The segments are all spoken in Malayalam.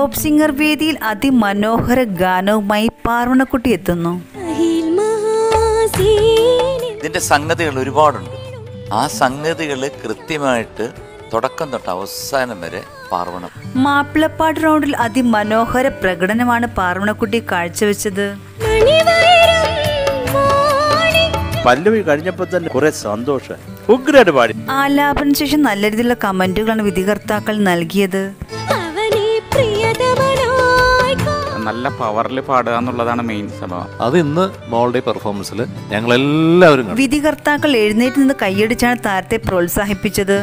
ടോപ്പ് സിംഗർ വേദിയിൽ അതിമനോഹര ഗാനവുമായി പാർവണക്കുട്ടി എത്തുന്നു. ഇതിന്റെ സംഗതികൾ ഒരുപാടുണ്ട്. ആ സംഗതികൾ കൃത്യമായിട്ട് തുടക്കം തൊട്ട് അവസാനം വരെ പാർവണം മാപ്പിളപ്പാട് റൗണ്ടിൽ അതിമനോഹര പ്രകടനമാണ് പാർവണക്കുട്ടി കാഴ്ചവെച്ചത്. പല്ലവി കഴിഞ്ഞപ്പോൾ തന്നെ കുറെ സന്തോഷം. ഉഗ്രായിട്ട് പാടി. ആലാപന ശേഷം നല്ല രീതിയിലുള്ള കമന്റുകളാണ് വിധികർത്താക്കൾ നൽകിയത്. നല്ല പവറിൽ പാടുക എന്നുള്ളതാണ് മെയിൻ സംഭവം. അത് ഇന്ന് മോളുടെ പെർഫോമൻസിൽ ഞങ്ങൾ എല്ലാവരും വിധികർത്താക്കൾ എഴുന്നേറ്റ് നിന്ന് കൈയടിച്ചാണ് താരത്തെ പ്രോത്സാഹിപ്പിച്ചത്.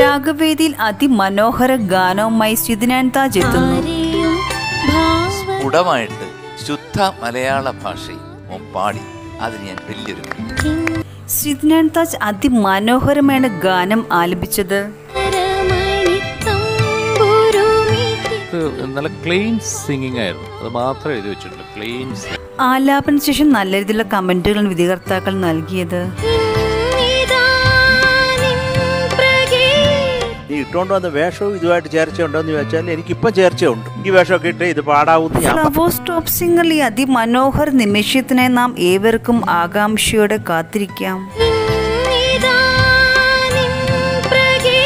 രാഗവേദിയിൽ അതിമനോഹര ഗാനവുമായി സിദിനാൻ താജ് എത്തുന്നു. സ്ഫുടമായിട്ട് ശുദ്ധ മലയാള ഭാഷയിൽ പാടി. ഞാൻ വലിയൊരു താജ് അതിമനോഹരമാണ് ഗാനം ആലപിച്ചത് ഇത് നല്ല ക്ലീൻ സിംഗിങ് ആയിരുന്നു. അത് മാത്രമേ എഴുതി വെച്ചിട്ടുള്ളൂ ക്ലീൻ ആലാപന ശേഷം നല്ല രീതിയിലുള്ള കമന്റുകൾ വിധികർത്താക്കൾ നൽകിയത്. നീ ഇട്ടുകൊണ്ട് വന്ന വേഷവും ഇതുമായിട്ട് ചേർച്ചയുണ്ടോ എന്ന് ചോദിച്ചാൽ എനിക്കിപ്പം ചേർച്ചയുണ്ട്. ഈ വേഷമൊക്കെ ഇട്ട് ഇത് പാടാവുന്ന ഞാൻ ഫ്ലവേഴ്സ് ടോപ്പ് സിംഗറിൽ ഈ അതിമനോഹർ നിമിഷത്തിനെ നാം ഏവർക്കും ആകാംക്ഷയോടെ കാത്തിരിക്കാം. thank പ്രകീ